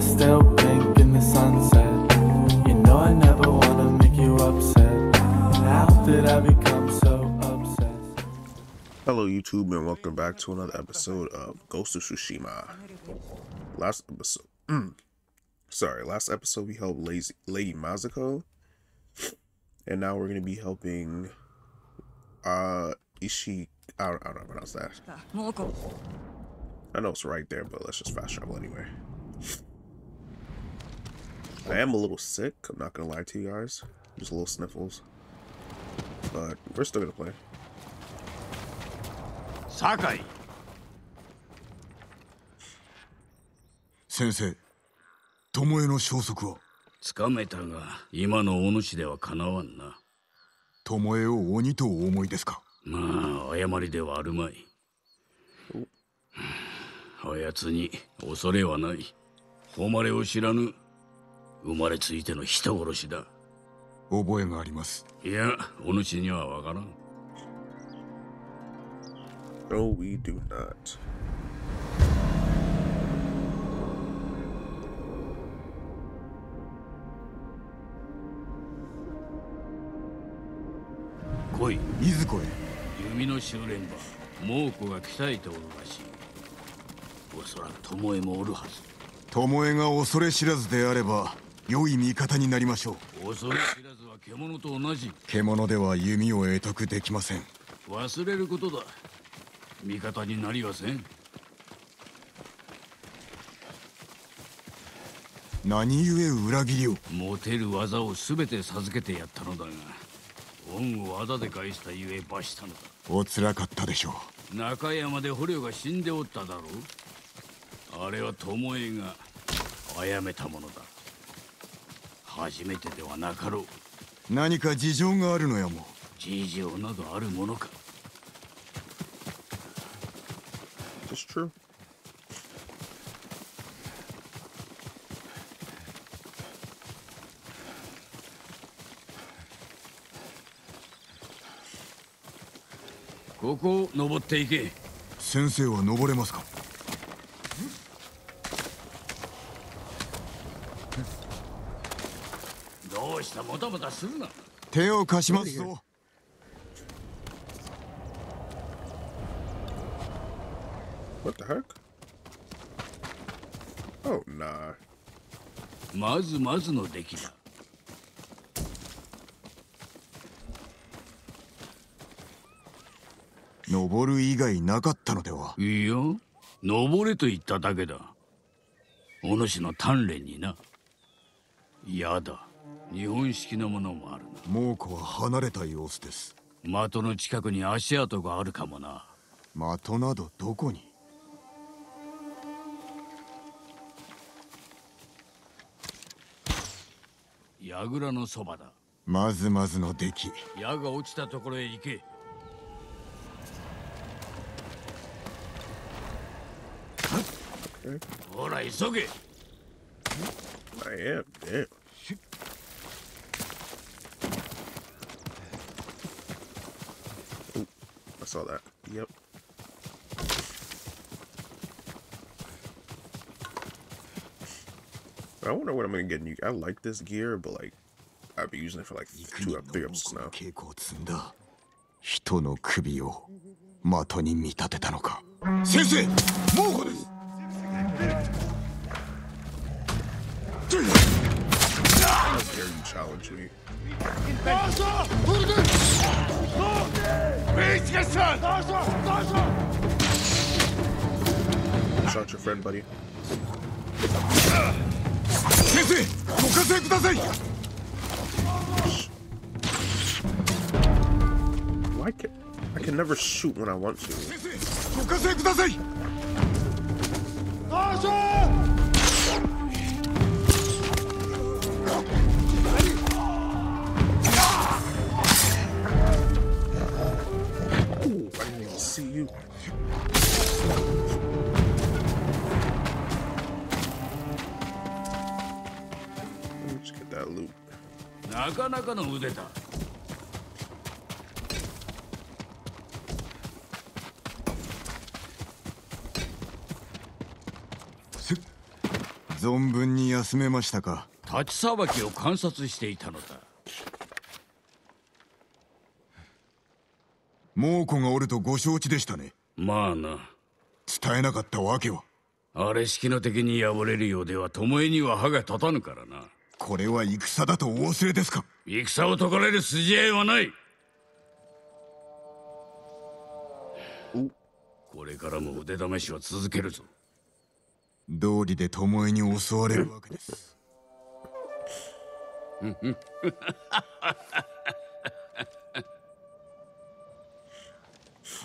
Still think in the sunset. You know I never wanna make you upset. How did I become so obsessed? Hello, YouTube, and welcome back to another episode of Ghost of Tsushima. Last episode. Mm, sorry, last episode we helped Lazy, Lady Mazuko. And now we're gonna be helping uh Ishi I don't, I don't know how to pronounce that. I know it's right there, but let's just fast travel anyway. I am a little sick. I'm not gonna lie to you guys. Just a little sniffles, but we're still gonna play. 酒井先生巴の消息はつかめたが今のお主ではかなわんな巴を鬼とお思いですかまあ誤りではあるまいあやつに恐れはない誉れを知らぬ生まれついての人殺しだ。覚えがあります。いやお主にはわからん。No, we do not. 来い。いずこへ。弓の修練場猛虎が鍛えておるらしい良い味方になりましょう。恐れ知らずは獣と同じ。獣では弓を得得できません。忘れることだ。味方になりはせん。何故裏切りを？持てる技を全て授けてやったのだが恩を技で返したゆえ罰したのだ。おつらかったでしょ中山で捕虜が死んでおっただろう。あれは巴が殺めたものだ初めてではなかろう。う何か事情があるのやも。事情などあるものか。Just true? ここを登っていけ先生は登れますかどうしたもたもたするな。手を貸しますぞ。What the heck? Oh, nah. まずまずの出来だ。登る以外なかったのでは？いいや登れと言っただけだ。お主の鍛錬にな。やだ日本式のものもあるな。猛虎は離れた様子です。的の近くに足跡があるかもな。的などどこに？櫓のそばだ。まずまずの出来。矢が落ちたところへ行け。ほら急げ。I am. Damn. Ooh, I saw that. Yep. I wonder what I'm gonna get new. I like this gear, but like, I've been using it for like two, uh, three episodes の now. 人の首を的に見立てたのか先生猛虎です dare you challenge me? Shot your friend, buddy. Well, can, I can never shoot when I want to. You. Let me just get that loot. なかなかの腕だ存分に休めましたか立ちさばきを観察していたのだ猛虎がおるとご承知でしたね。まあな。伝えなかったわけは。あれ式の敵に敗れるようでは巴には歯が立たぬからな。これは戦だとお忘れですか。戦を解かれる筋合いはない。これからも腕試しは続けるぞ。道理で巴に襲われるわけです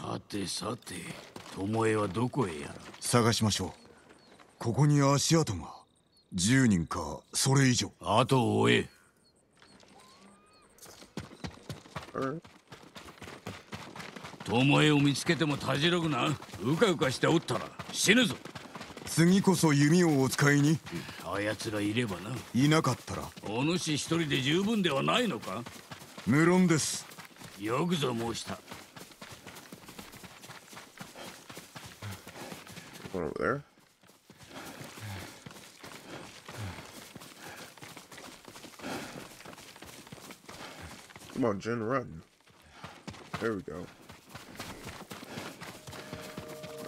さてさて巴はどこへやら。探しましょう。ここに足跡が10人かそれ以上。後を追え.巴を見つけてもたじろぐな。うかうかしておったら死ぬぞ。次こそ弓をお使いに。あやつらいればな。いなかったら。お主一人で十分ではないのか。無論です。よくぞ申した One over there. Come on, Jen, run. There we go.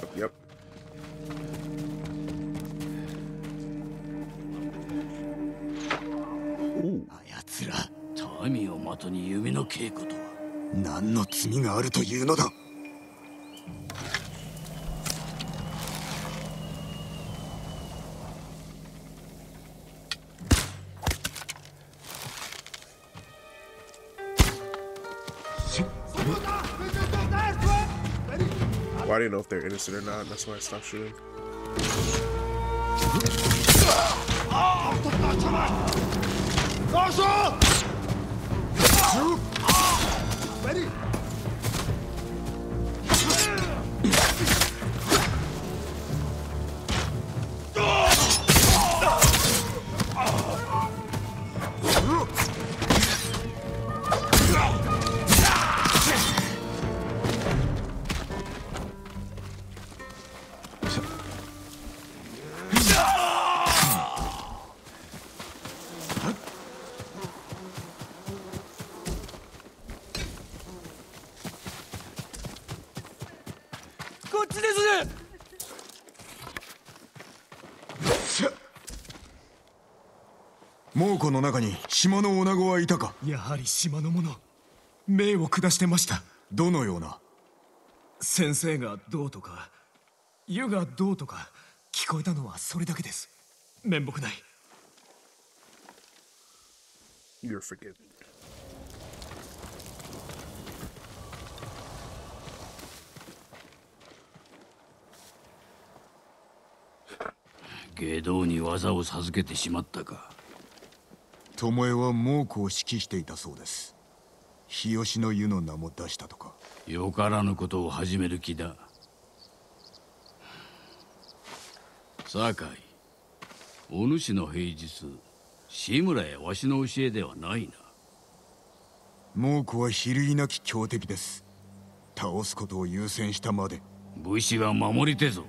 Oh, yep. あやつら民を的に弓の稽古とは何の罪があるというのだ didn't know if they're innocent or not. That's why I stopped shooting. Good 猛虎の中に島の女子はいたか？やはり島の者。命を下してました。どのような？先生がどうとか湯がどうとか聞こえたのはそれだけです。面目ない。You're forgiven. 下道に技を授けてしまったか巴は猛虎を指揮していたそうです。日吉の湯の名も出したとか。よからぬことを始める気だ。酒井お主の平日志村やわしの教えではないな。猛虎は比類なき強敵です。倒すことを優先したまで。武士は守りてぞ。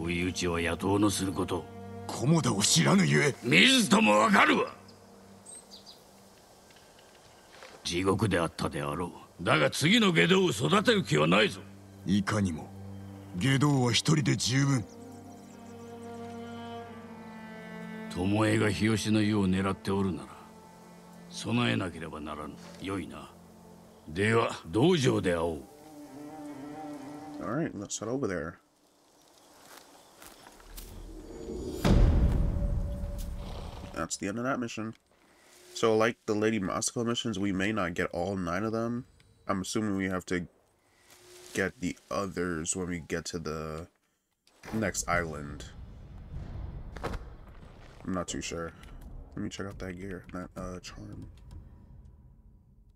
追い打ちは野党のすること菰田を知らぬゆえ。水ともわかるわ。地獄であったであろう。だが次の下道を育てる気はないぞ。いかにも下道は一人で十分。巴が日吉の湯を狙っておるなら備えなければならぬ。よいな。では道場で会おう。Alright, let's head over there. That's the end of that mission. So, like the Lady Masako missions, we may not get all nine of them. I'm assuming we have to get the others when we get to the next island. I'm not too sure. Let me check out that gear, that uh, charm.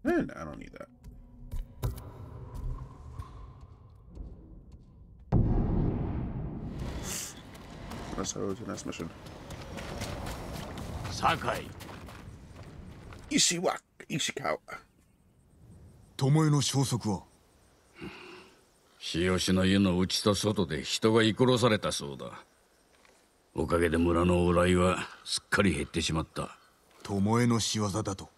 And I don't need that. Let's over to the next mission. 酒井 Ishiwa Ishikawa. 巴の消息は？日吉の湯の内と外で人が居殺されたそうだ。おかげで村の往来はすっかり減ってしまった。巴の仕業だと。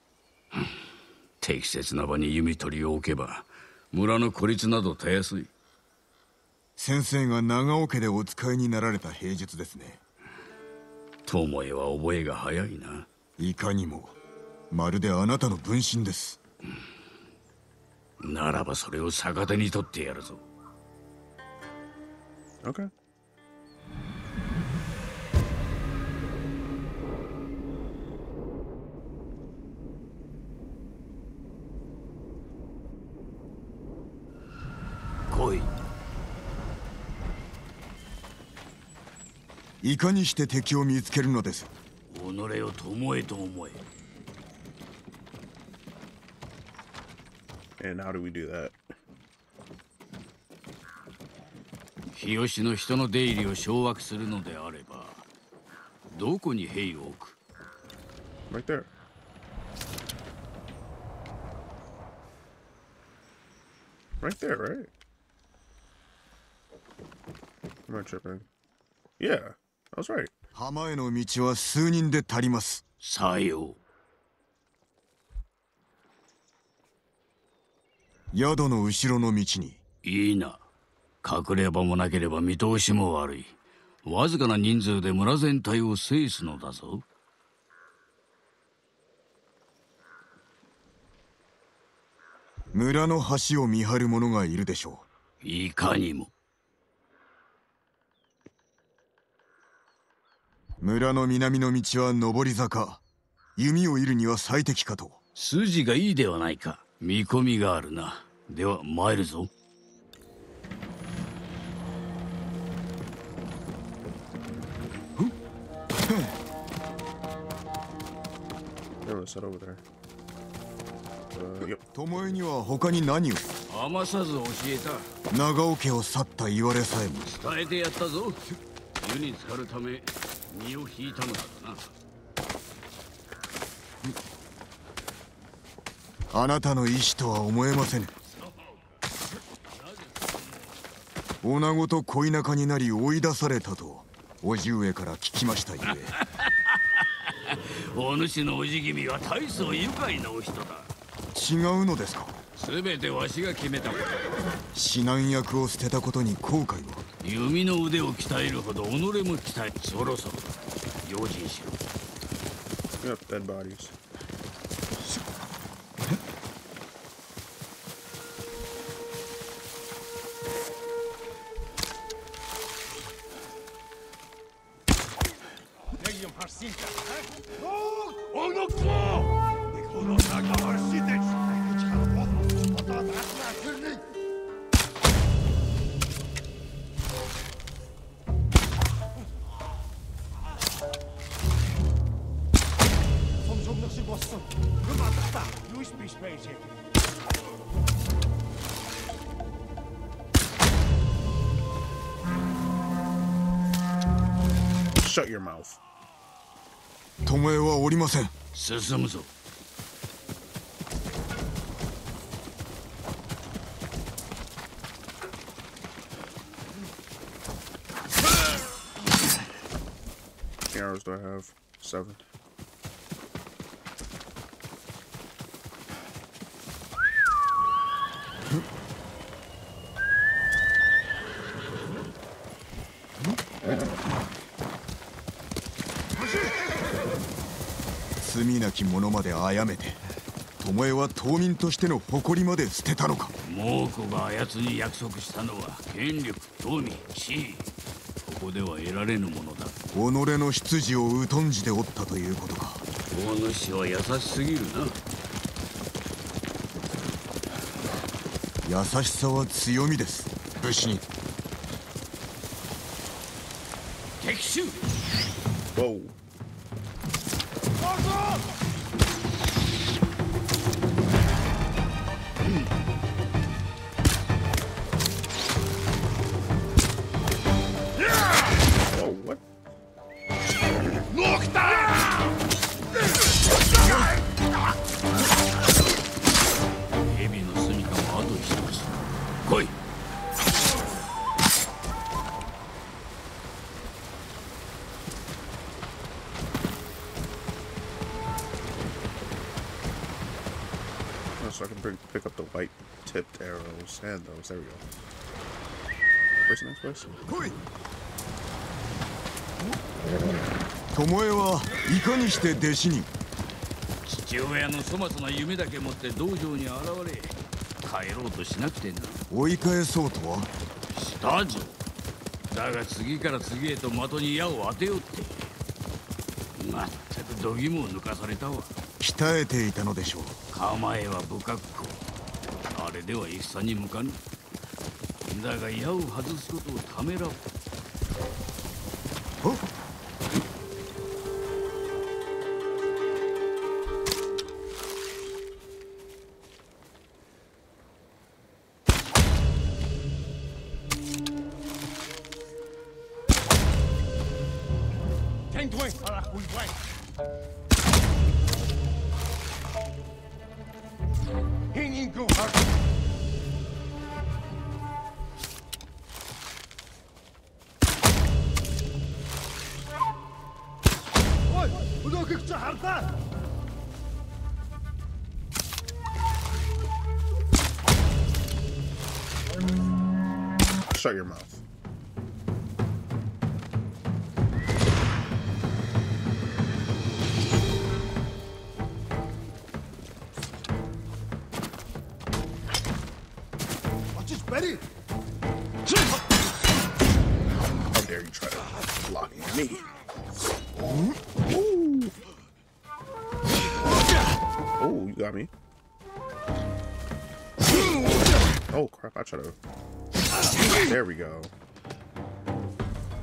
適切な場に弓取りを置けば村の孤立などたやすい。先生が長尾家でお使いになられた平術ですね友恵は覚えが早いな。いかにもまるであなたの分身です。ならばそれを逆手に取ってやるぞ。Okay. いかにして敵を見つけるのです己を友恵と思え And how do we do that? 日吉の人の出入りを掌握するのであればどこに兵を置く Right there. Right there, right? Am I tripping? Yeah, Was right. 浜への道は数人で足ります。さよ宿の後ろの道に。ういいな。隠れ場もなければ見通しも悪い。わずかな人数で村全体を制すのだぞ。村の橋を見張る者がいるでしょいかにもう村の南の道は上り坂。弓を射るには最適かと。筋がいいではないか。見込みがあるな。では参るぞ. Uh. 巴には他に何を？余さず教えた。長尾家を去った言われさえも。伝えてやったぞ湯に浸かるため身を引いたのだとな。あなたの意志とは思えませぬ。女子と恋仲になり追い出されたと叔父上から聞きましたゆえ。お主のおじ君は大層愉快なお人だ。違うのですか？全てわしが決めたことだ。指南役を捨てたことに後悔は？弓の腕を鍛えるほど己も鍛えそろそろ用心しろ Yep, dead bodies. 進むぞ How many arrows do I have? Seven.「 罪なき者まで殺めて巴は島民としての誇りまで捨てたのか。猛虎があやつに約束したのは権力富地位。ここでは得られぬものだ。己の出自を疎んじておったということか。大主は優しすぎるな。優しさは強みです武士に。敵襲 those. There we go. Person, next person. 来い巴はいかにして弟子に父親の粗末な夢だけ持って道場に現れ帰ろうとしなくてな。追い返そうとはしたぞ。だが次から次へと的に矢を当てようって。まったく度肝を抜かされたわ。鍛えていたのでしょう構えは不格好。あれでは戦に向かぬだが矢を外すことをためらう。try to. There we go.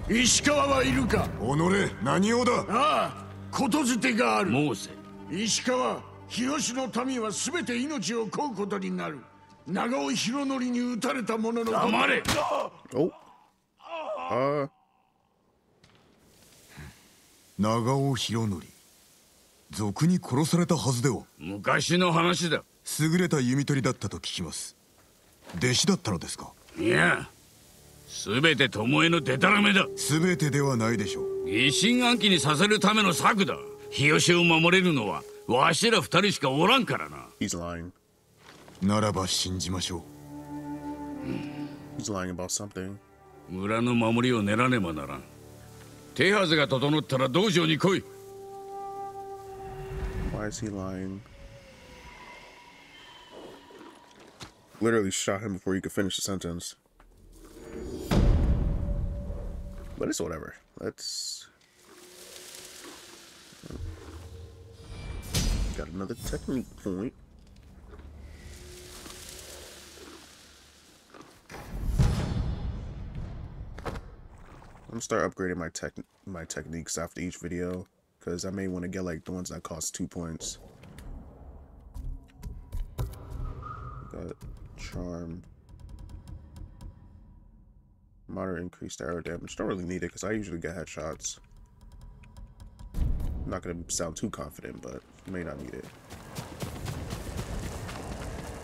石川はいるか己何をだああことづてがあるモーセ石川日吉の民は全て命を乞うことになる長尾博則に撃たれた者の黙れ Oh. Uh. 長尾博則賊に殺されたはずでは昔の話だ優れた弓取りだったと聞きます 弟子だったのですか？いや全て巴のデタラメだ。全てではないでしょう。疑心暗鬼にさせるための策だ。日吉を守れるのはわしら二人しかおらんからな。He's lying. ならば信じましょう。He's lying about something. 村の守りを練らねばならん。手はずが整ったら道場に来い。Why is he lying? Literally shot him before he could finish the sentence. But it's whatever. Let's. Got another technique point. I'm gonna start upgrading my tech my techniques after each video because I may want to get like the ones that cost two points. Got charm, moderate increased arrow damage. Don't really need it because I usually get headshots. I'm not gonna sound too confident, but may not need it.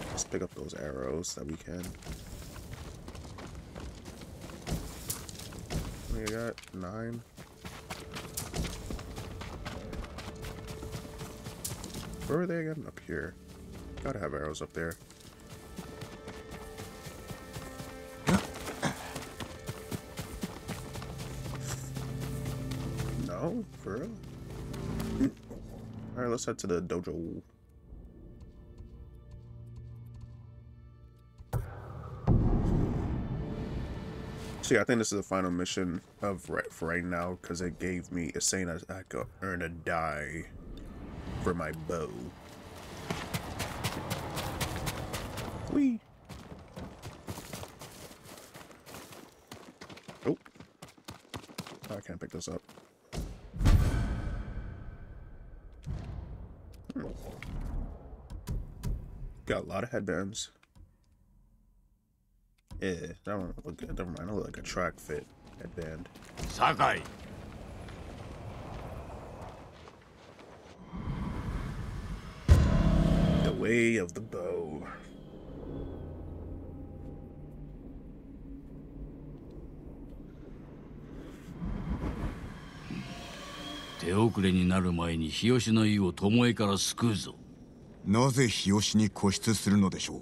Let's pick up those arrows that we can. We got nine. Where are they again? Up here. Gotta have arrows up there. For real? Alright, let's head to the dojo. See, I think this is the final mission of right for right now because it gave me it's saying I, I could earn a die for my bow. Wee. Oh. I can't pick this up. Got a lot of headbands. Yeah, that one look good. Never mind. I look like a track fit headband. 酒井 The way of the bow. 手遅れになる前に日吉の意を巴から救うぞ なぜ日吉に固執するのでしょう？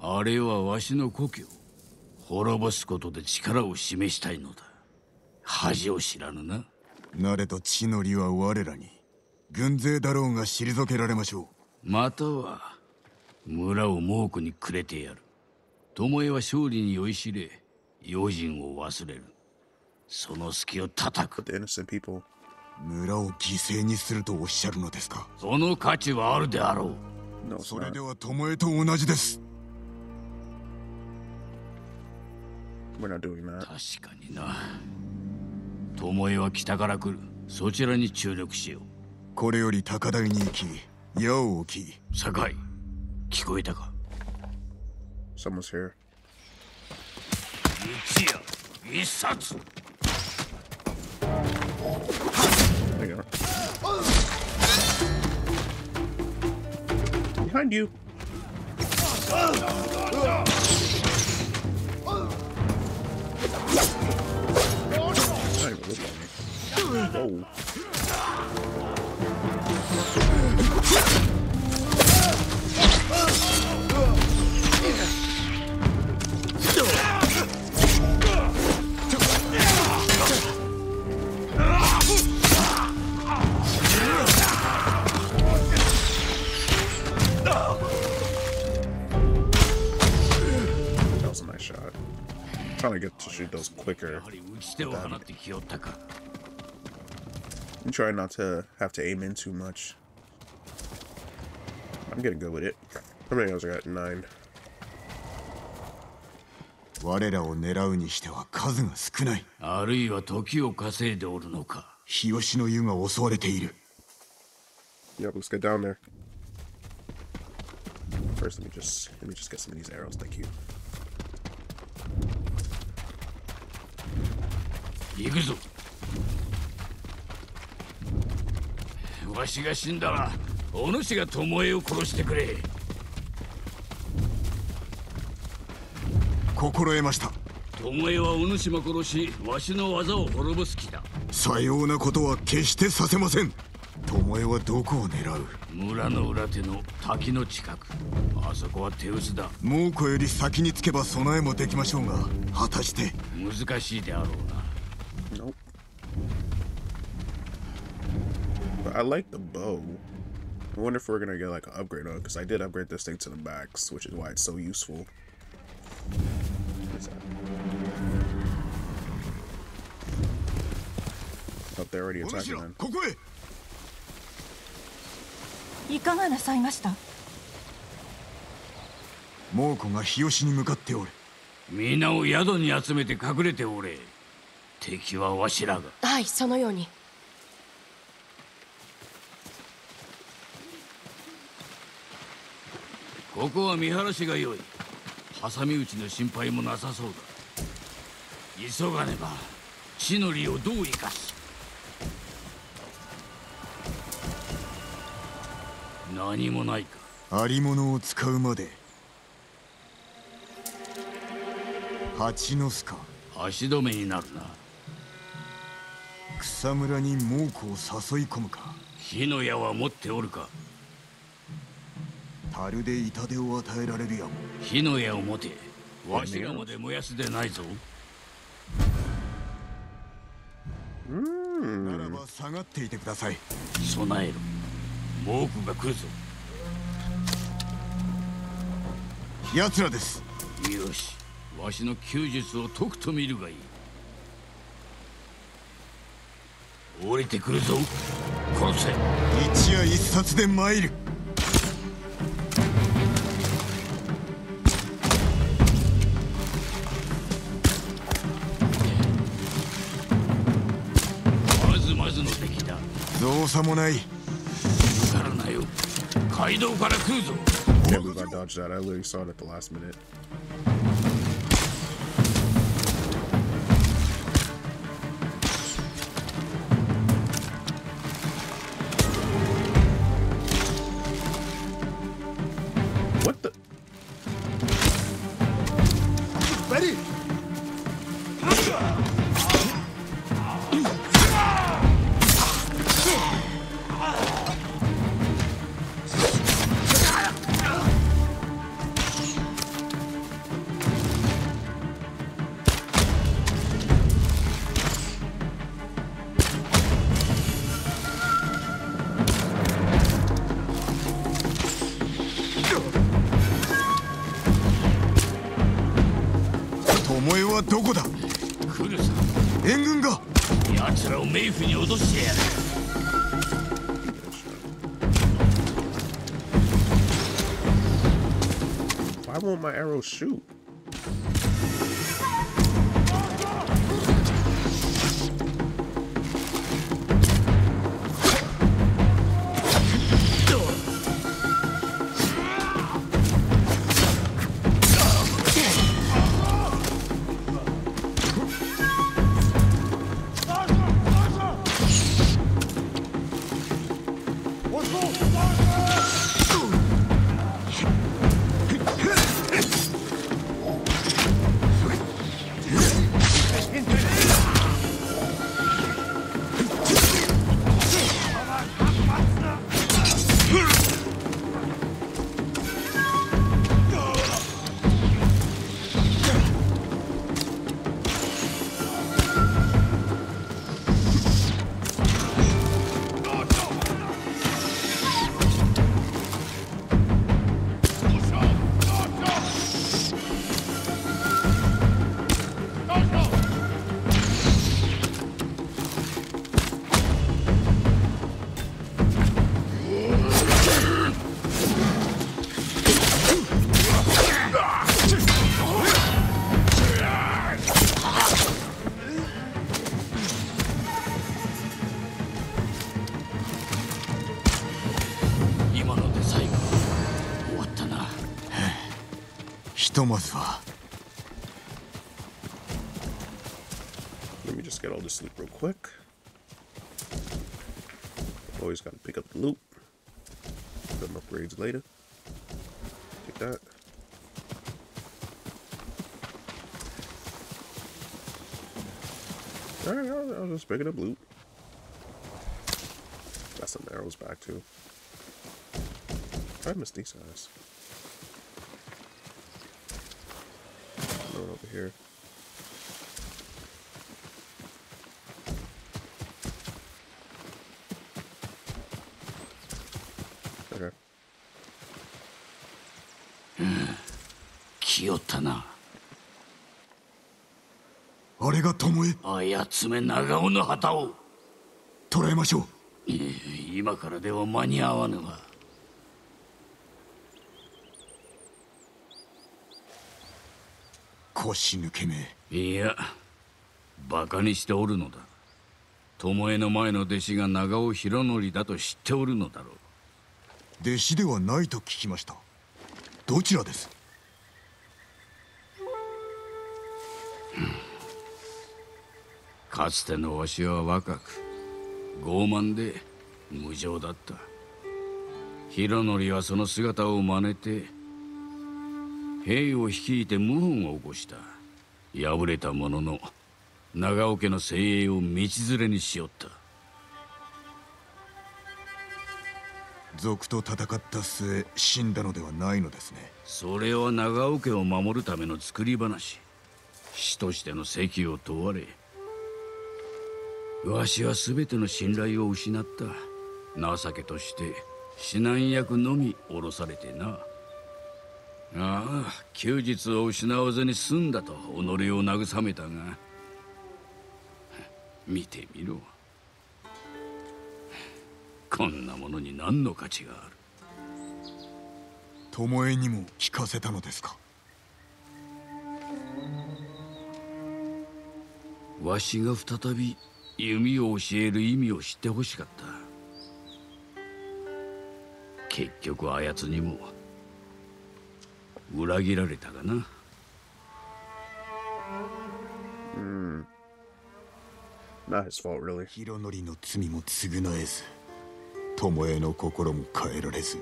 あれはわしの故郷。滅ぼすことで力を示したいのだ。恥を知らぬな。なれど地の利は我らに軍勢だろうが退けられましょまたは村を猛虎にくれてやる。巴は勝利に酔いしれ用心を忘れる。その隙を叩く。The innocent people. う村を犠牲にするとおっしゃるのですか？その価値はあるであろう。それ.では巴と同じです？確かにな。巴は北から来る。そちらに注力しよう。これより高台に行き矢を置き。酒井聞こえたか？Someone's here. 一夜一冊 you. Behind you. Not trying to get to shoot those や quicker. はり打ち手を放ってきよったか I'm trying not to have to aim in too much. I'm getting good with it. How many hours I got? Nine. 我らを狙うにしては数が少ないあるいは時を稼いでおるのか日吉の湯が襲われている Yep, let's get down there. First, let me just let me just get some of these arrows. Thank you. 行くぞ。わしが死んだらお主が巴を殺してくれ。心得ました。巴はお主も殺しわしの技を滅ぼす気だ。さようなことは決してさせません。巴はどこを狙う。村の裏手の滝の近く。あそこは手薄だ。猛虎より先につけば備えもできましょうが果たして。難しいであろうな Nope. But I like the bow. I wonder if we're gonna get like an upgrade on it because I did upgrade this thing to the max, which is why it's so useful. What is that? Oh, they're already お attacking 主ら them. ここへいかがなさいました猛虎が日吉に向かっておる皆を宿に集めて隠れておれ 敵はわしらが。はいそのように。ここは見晴らしが良い。挟み撃ちの心配もなさそうだ。急がねば地の利をどう生かす。何もないか。ありものを使うまで。蜂の巣か。足止めになるな草むらに猛虎を誘い込むか。火の矢は持っておるか。樽で痛手を与えられるやも。火の矢を持て。わしらまで燃やすでないぞ。ならば下がっていてください。備えろ。猛虎が来るぞ。奴らです。よし。わしの弓術を解くと見るがいい降りてくるぞ殺せ一夜一冊で参るまずまずの敵だ造作もない抜からなよ街道から来るぞ Can't believe I dodged that. I literally saw it at the last minute. shoot. Won't my arrow shoot? Let me just get all this loot real quick. Always gotta pick up the loot. Some upgrades later. Take that. Alright, I'll, I'll just pick it up loot. Got some arrows back too. I missed these guys. Going over here. Okay. 来よったなあれが巴あやつめ長尾の旗を捕らえましょう今からでは間に合わぬわ腰抜けめいやバカにしておるのだ。巴の前の弟子が長尾博則だと知っておるのだろう。弟子ではないと聞きました。どちらです？かつてのわしは若く傲慢で無情だった。博則はその姿を真似て兵を率いて謀反を起こした。敗れたものの長尾家の精鋭を道連れにしよった。賊と戦った末死んだのではないのですね。それは長尾家を守るための作り話。死としての責を問われわしは全ての信頼を失った。情けとして指南役のみ降ろされてなああ休日を失わずに済んだと己を慰めたが見てみろ。こんなものに何の価値がある？巴にも聞かせたのですか？わしが再び弓を教える意味を知ってほしかった。結局あやつにも裏切られたがな。Not his fault, really. 博則の罪も償えず巴の心も変えられず。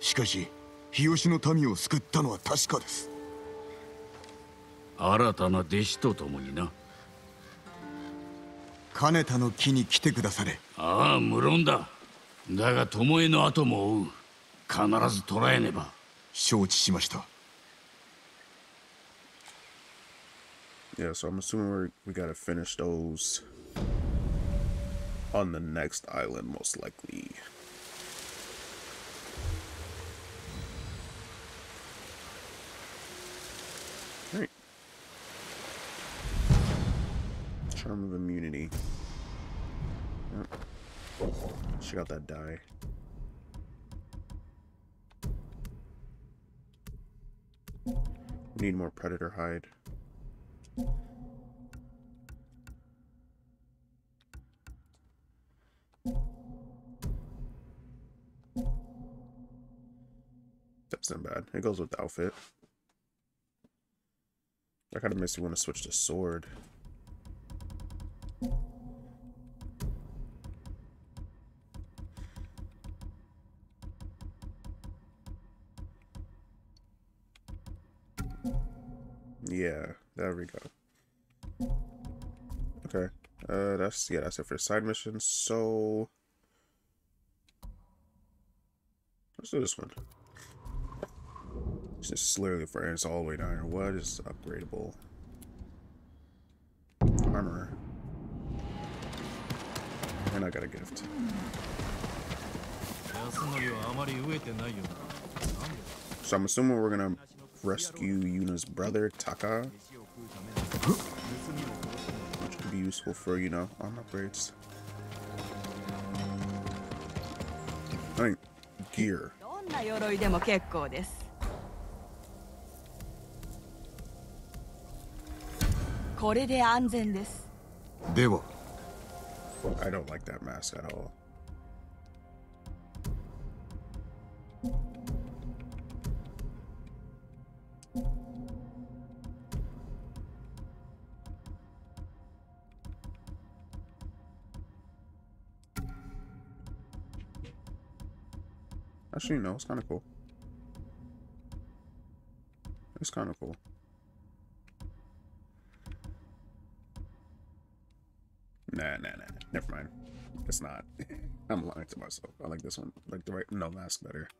しかし日吉の民を救ったのは確かです。新たな弟子と共にな。金田の木に来てくだされ。ああ無論だ。だが巴の後も追う。必ず捕らえねば 承知しました Yeah, so I'm assuming we're, we gotta finish those on the next island, most likely. Alright. Charm of immunity. Yep. She got that die. Need more predator hide. That's not bad. It goes with the outfit. I kind of miss you want to switch to sword. There we go. Okay. Uh, that's, yeah, that's it for side missions. So, let's do this one. This is literally for it's all the way down here. What is upgradable? Armor. And I got a gift. So I'm assuming we're gonna rescue Yuna's brother, Taka. Which could be useful for, you know, armor upgrades. Mean, gear. I don't like that mask at all. Actually, know, it's kind of cool. It's kind of cool. Nah, nah, nah. Never mind. It's not. I'm lying to myself. I like this one. Like the right no mask better.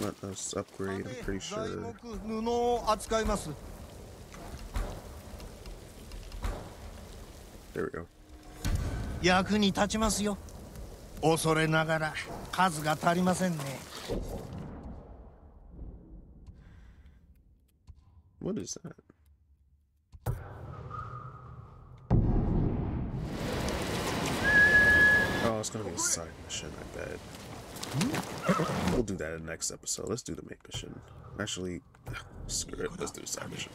Let us upgrade. I'm pretty 材 sure. 木布を扱います There we go. 役に立ちますよ恐れながら数が足りませんね What is that? It's gonna be a side mission, I bet. Hmm. We'll do that in the next episode. Let's do the main mission. Actually, screw it. Let's do the side mission.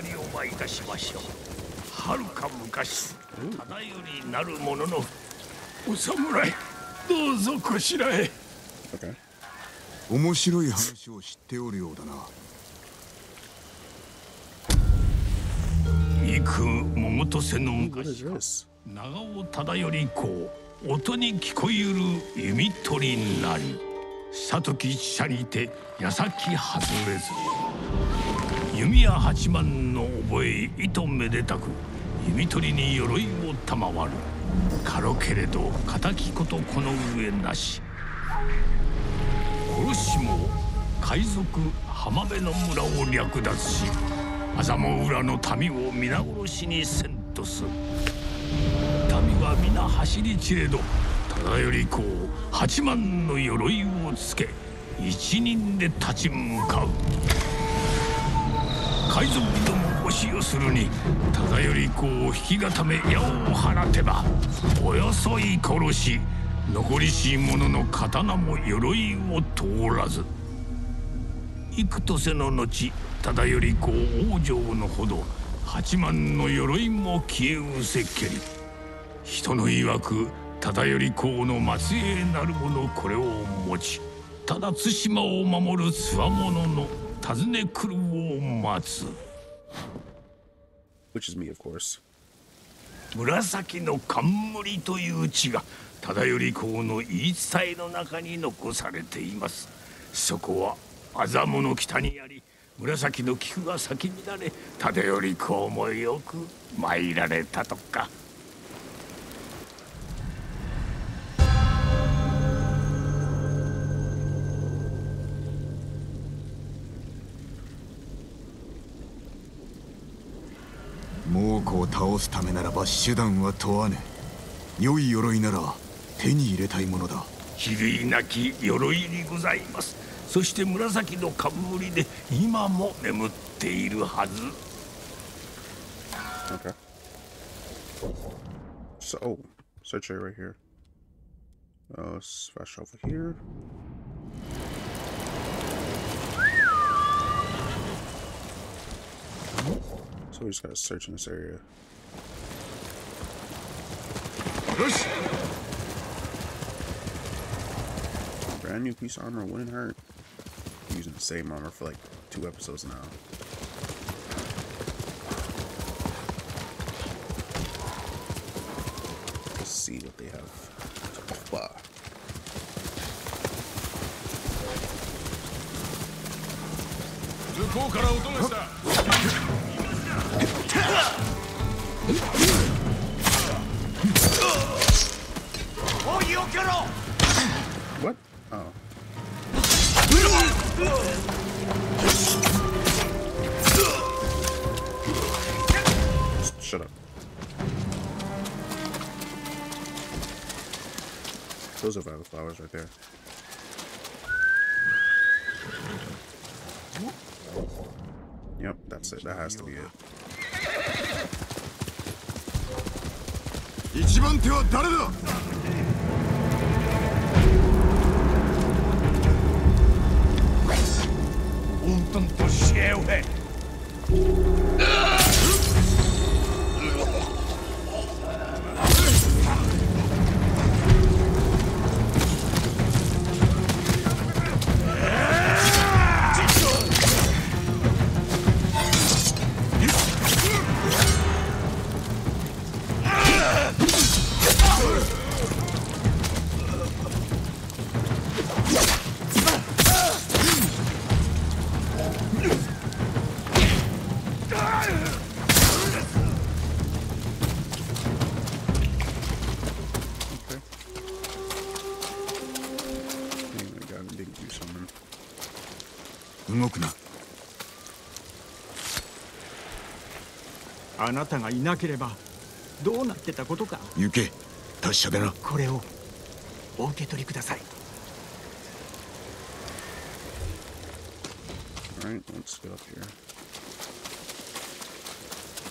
りをまいたしましょう。はるか昔忠頼なる者のお侍どうぞこしらへ。Okay. 面白い話を知っておるようだな。幾桃とせの昔 this? 長尾忠頼公音に聞こえる弓取りなり。里木社にて矢先外れず弓矢八幡の覚えいとめでたく弓取りに鎧を賜る。軽けれど敵ことこの上なし。殺しも海賊浜辺の村を略奪し麻も浦の民を皆殺しにせんとす。民は皆走り散れど忠頼公八幡の鎧をつけ一人で立ち向かう。海賊ども押し寄するに忠頼公を引き固め矢を放てばおよそい殺し残りし者の刀も鎧を通らず。幾年の後忠頼公往生のほど八幡の鎧も消えうせっけり。人の曰く忠頼公の末裔なる者これを持ちただ対馬を守るつわものの訪ね来るを待つ。Which is me, of course. 紫の冠という地が忠頼公の言い伝えの中に残されています。そこは麻布の北にあり紫の菊が咲き乱れ忠頼公もよく参られたとか猛虎を倒すためならば手段は問わぬ良い鎧なら手に入れたいものだ比類なき鎧にございますそして紫の冠で今も眠っているはず Okay. So, oh, search area right here. Uh, flash over here. So we just gotta search in this area. Brand new piece of armor wouldn't hurt. I'm using the same armor for like two episodes now. Let's see what they have to offer. What? Oh. Shut up. Those are violet flowers right there. Yep, that's it. That has to be it. 一番手は誰だ？あなたがいなければどうなってたことか。行け。達者でな。これをお受け取りください。Alright, let's get up here.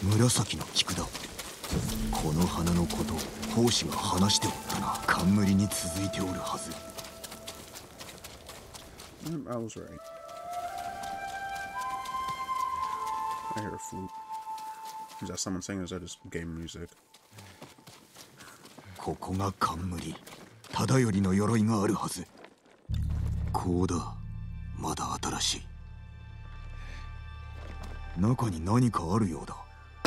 紫の菊だ。この花のことを奉仕が話しておったな。冠に続いておるはず。Mm, I was right. I hear a flute. Is that someone singing or is that just game music? ここが冠忠頼の鎧があるはずこうだまだ新しい中に何かあるようだ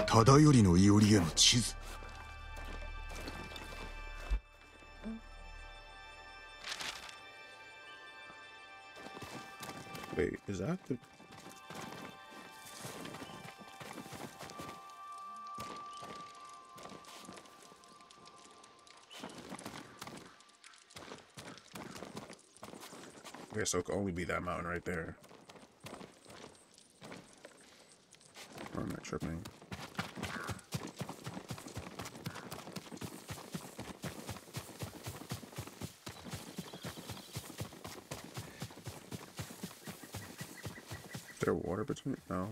忠頼のいおりへの地図 Wait, is that the. So it could only be that mountain right there. Or am I tripping? Is there water between? No.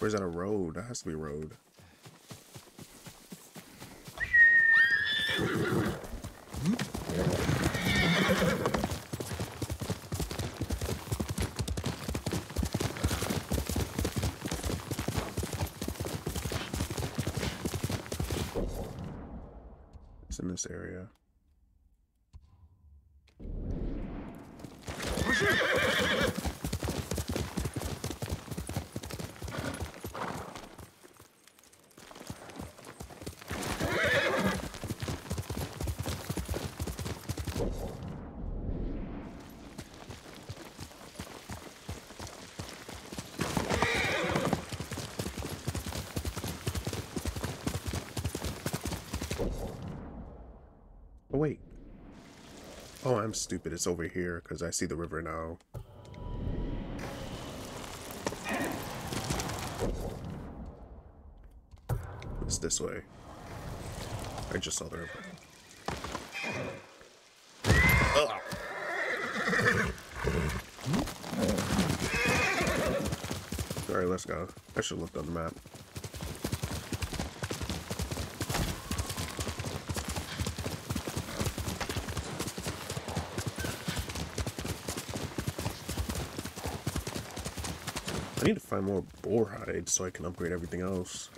Or is that a road? That has to be road. In this area. Oh, wait. Oh, I'm stupid. It's over here because I see the river now. It's this way. I just saw the river. Alright, let's go. I should looked on the map. I need to find more boar hides so I can upgrade everything else.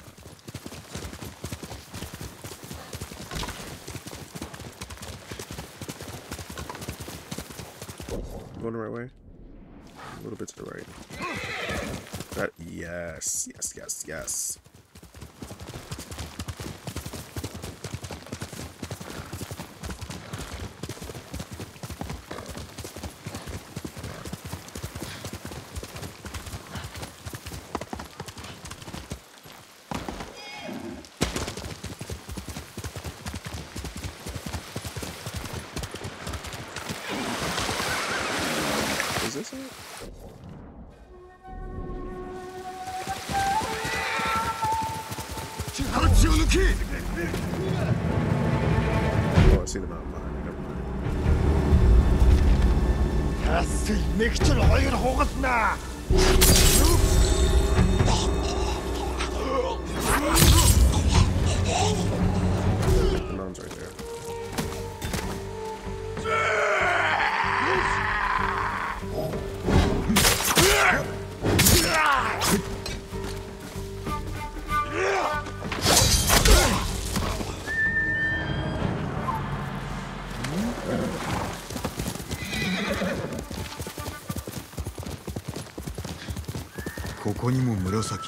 Going the right way? A little bit to the right. That yes, yes, yes, yes. see the mountain behind me. Never mind. Яс.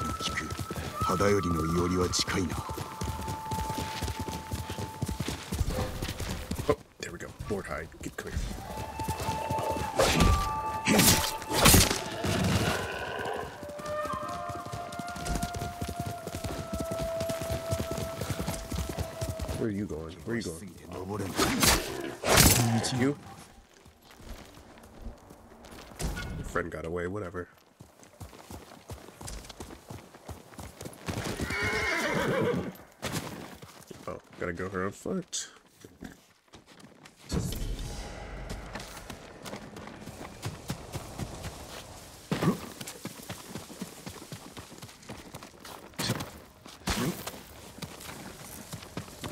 も紫の菊肌よりのいおりは近いな Oh, there we go. Board hide. Get clear. Where are you going? Where are you 過ぎ going? て登れん You? Your friend got away, whatever. gotta go her on foot.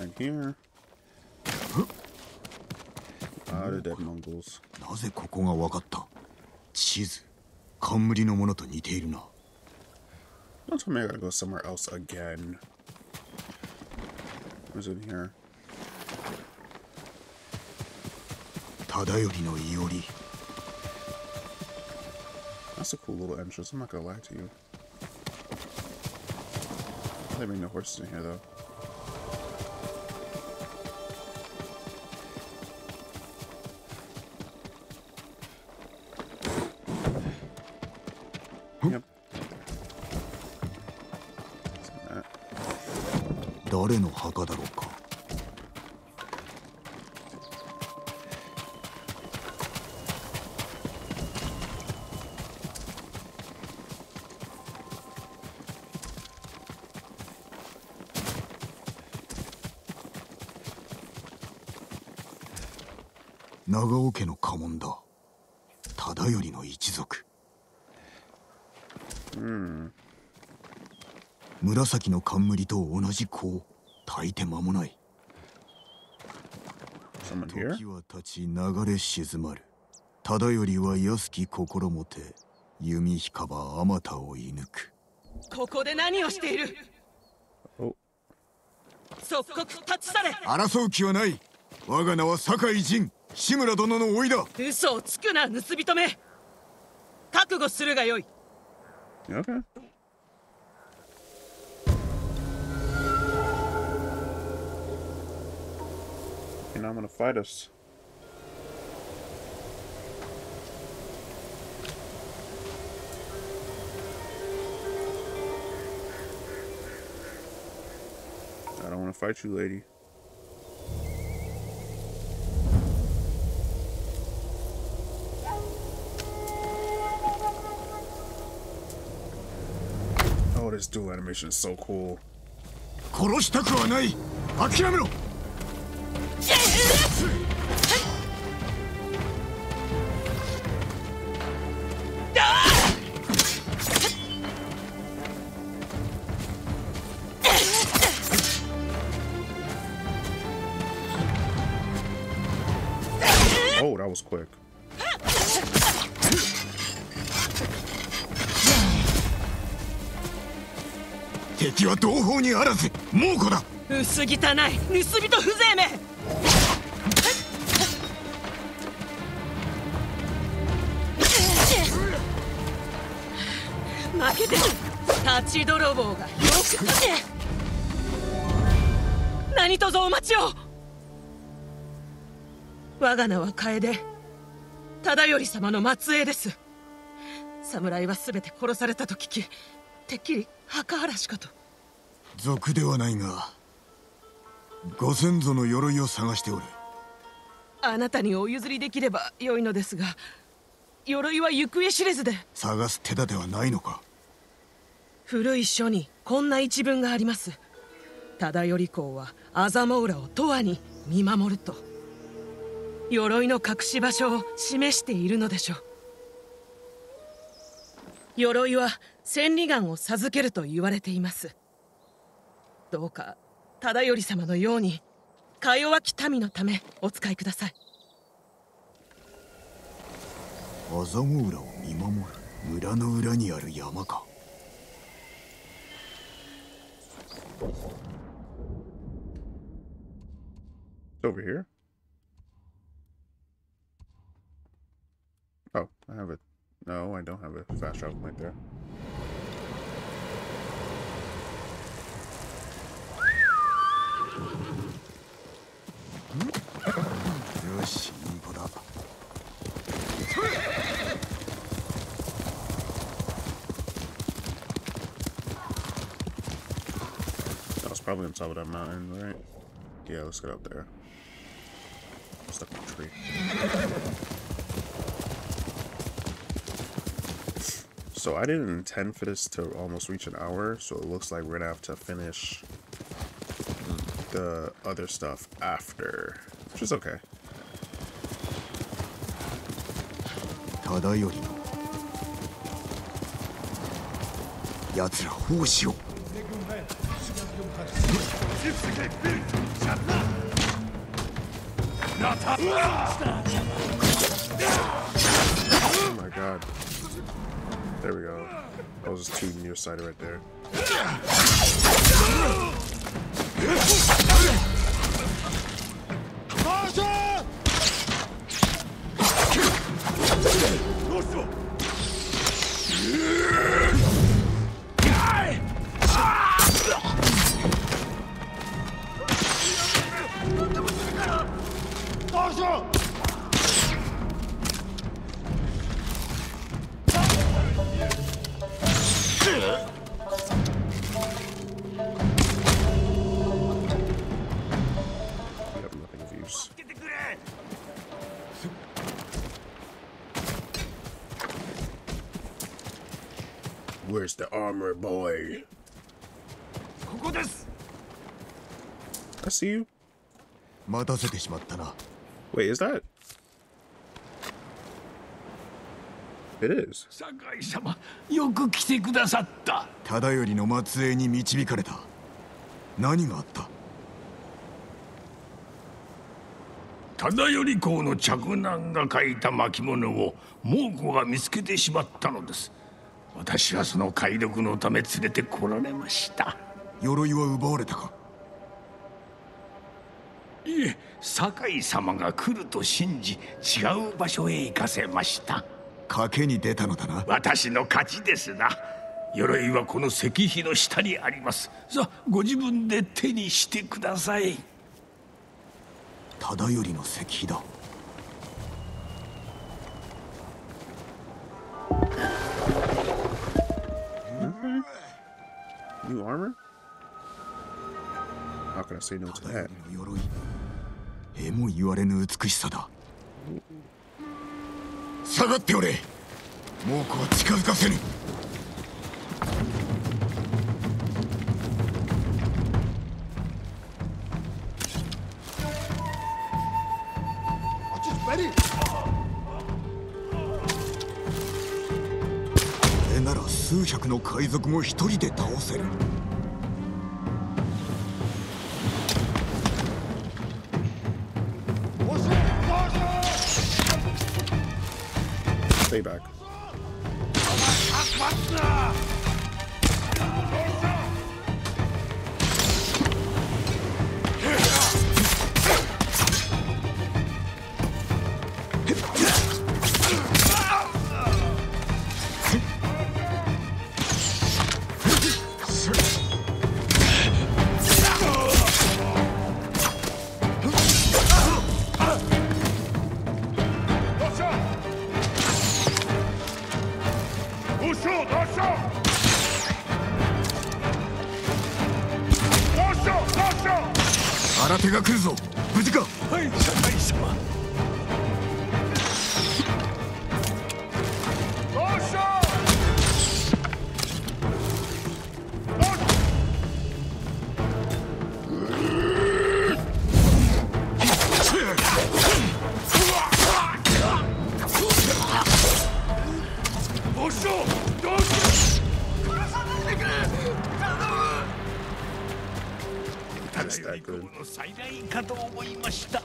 Right here. Ah, the dead Mongols. なぜここが分かった地図冠のものと似ているな Don't tell me I gotta go somewhere else again. What's in here? 忠頼のいおり That's a cool little entrance. I'm not gonna lie to you. There ain't no horses in here though. 誰の墓だろうか。長尾家の家紋だ。忠頼の一族。紫の冠と同じ子炊いて間もない?時は立ち流れ静まる。忠頼は安き心もて弓引かばあまたを射抜く。ここで何をしている？Oh, 即刻立ち去れ！争う気はない。我が名は酒井仁志村殿の甥いだ。嘘をつくな盗人め。覚悟するがよい。Okay. and I'm gonna fight us. I don't want to fight you, lady. Oh, this dual animation is so cool. は同胞にあらず猛虎だ。薄汚い盗人風情め。負けて立ち泥棒がよく。何とぞお待ちを。我が名は楓。忠頼様の末裔です。侍は全て殺されたと聞きてっきり墓荒らしかと。賊ではないがご先祖の鎧を探しておる。あなたにお譲りできれば良いのですが鎧は行方知れずで。探す手立てはないのか。古い書にこんな一文があります。忠頼公はアザモウラを永遠に見守ると。鎧の隠し場所を示しているのでしょう。鎧は千里眼を授けると言われていますどうか忠頼様のようにか弱き民のためお使いくださいアザモウラを見守る村の裏にある山か Over here. Oh, I have it. No, I don't have a fast travel point there. Probably on top of that mountain, right? Yeah, let's get up there. Stuck in a tree. So I didn't intend for this to almost reach an hour, so it looks like we're gonna have to finish the other stuff after, which is okay. Oh my god. There we go. I was just too nearsighted right there. We armor boy? ここです I see you. 待たせてしまったな Wait, is that? It is. 酒井様よく来てくださった忠頼の末裔に導かれた何があった忠頼公の嫡男が書いた巻物を猛虎が見つけてしまったのです 私はその解読のため連れてこられました。鎧は奪われたか？いえ酒井様が来ると信じ違う場所へ行かせました。賭けに出たのだな。私の勝ちですな。鎧はこの石碑の下にあります。さあご自分で手にしてください。忠頼の石碑だ gonna も言われぬ美しさだ。下がっておれ。猛虎は近づかせぬ。なら数百の海賊も一人で倒せる。payback. 最大かと思いました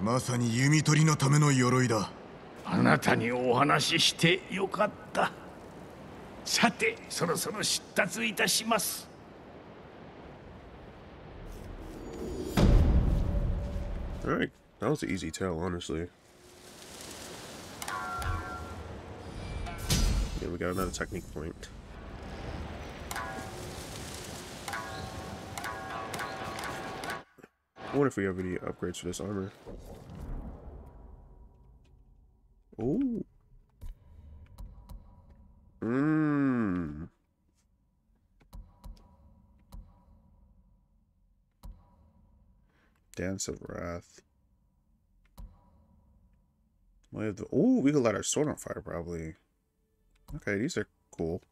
まさに弓取りのための鎧だあなたにお話ししてよかったさてそろそろ出立いたします Alright, that was an easy tell, honestly. Yeah, we got another technique point. I wonder if we have any upgrades for this armor. Ooh. Mmm. Dance of Wrath. We have the oh, we could light our sword on fire probably. Okay, these are cool.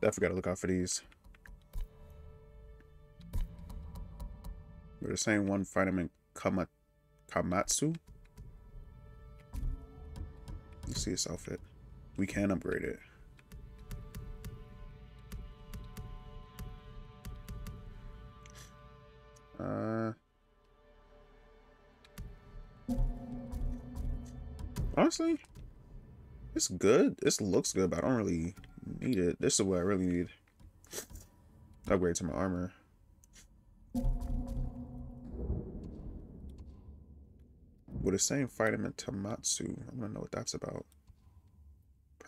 Definitely gotta look out for these. We're the same one vitamin Kama Kamatsu. You see this outfit. We can upgrade it. Uh honestly, it's good. This looks good, but I don't really need it. This is what I really need. Upgrade to my armor. With the same vitamin Tamatsu. I to know what that's about.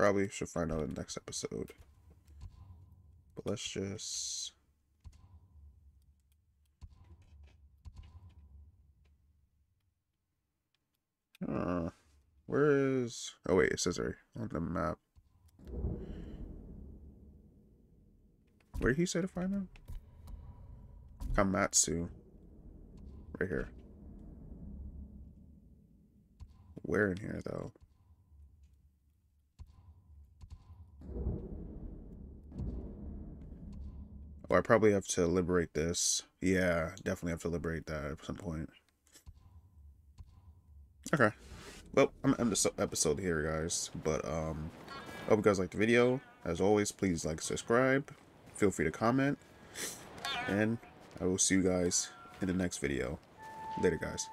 Probably should find out in the next episode. But let's just... Uh, where is... Oh wait, it says right on the map. Where did he say to find them? Kamatsu. Right here. Where in here, though? I probably have to liberate this. Yeah, definitely have to liberate that at some point. Okay. Well, I'm end this episode here, guys. But, um, hope you guys liked the video. As always, please like, subscribe. Feel free to comment. And I will see you guys in the next video. Later, guys.